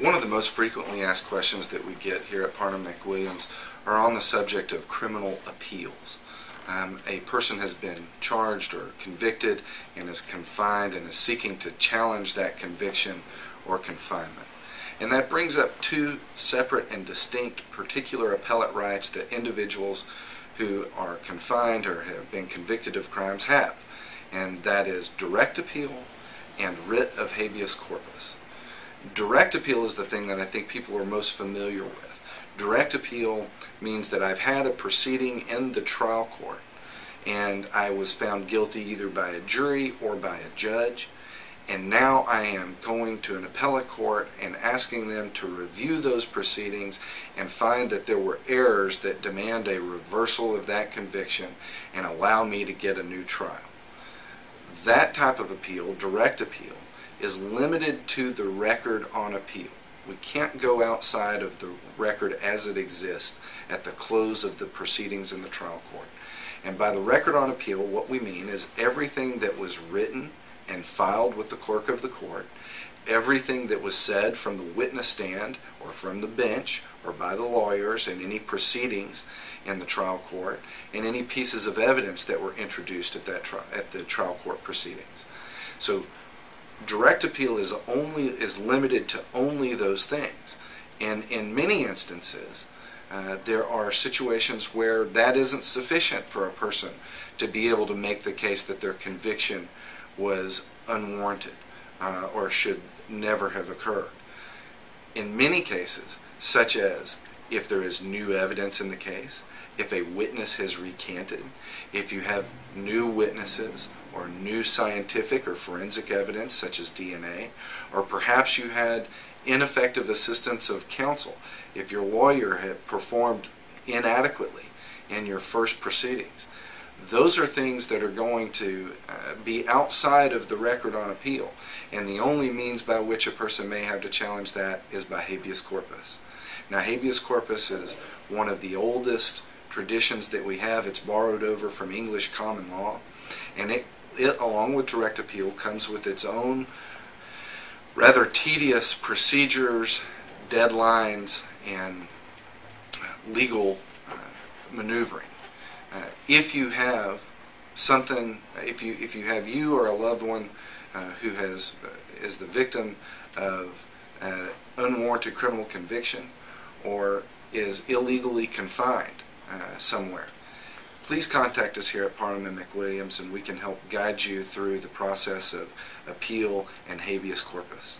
One of the most frequently asked questions that we get here at Parnham McWilliams are on the subject of criminal appeals. Um, a person has been charged or convicted and is confined and is seeking to challenge that conviction or confinement. And that brings up two separate and distinct particular appellate rights that individuals who are confined or have been convicted of crimes have. And that is direct appeal and writ of habeas corpus. Direct appeal is the thing that I think people are most familiar with. Direct appeal means that I've had a proceeding in the trial court and I was found guilty either by a jury or by a judge and now I am going to an appellate court and asking them to review those proceedings and find that there were errors that demand a reversal of that conviction and allow me to get a new trial. That type of appeal, direct appeal, is limited to the record on appeal. We can't go outside of the record as it exists at the close of the proceedings in the trial court. And by the record on appeal, what we mean is everything that was written and filed with the clerk of the court, everything that was said from the witness stand or from the bench or by the lawyers in any proceedings in the trial court, and any pieces of evidence that were introduced at that at the trial court proceedings. So direct appeal is only is limited to only those things. And in many instances, uh, there are situations where that isn't sufficient for a person to be able to make the case that their conviction was unwarranted uh, or should never have occurred. In many cases, such as if there is new evidence in the case, if a witness has recanted, if you have new witnesses or new scientific or forensic evidence such as DNA, or perhaps you had ineffective assistance of counsel, if your lawyer had performed inadequately in your first proceedings. Those are things that are going to uh, be outside of the record on appeal, and the only means by which a person may have to challenge that is by habeas corpus. Now, habeas corpus is one of the oldest traditions that we have. It's borrowed over from English common law, and it, it along with direct appeal, comes with its own rather tedious procedures, deadlines, and legal uh, maneuvering. Uh, if you have something, if you if you have you or a loved one uh, who has uh, is the victim of an unwarranted criminal conviction or is illegally confined uh, somewhere, please contact us here at Parnham and McWilliams and we can help guide you through the process of appeal and habeas corpus.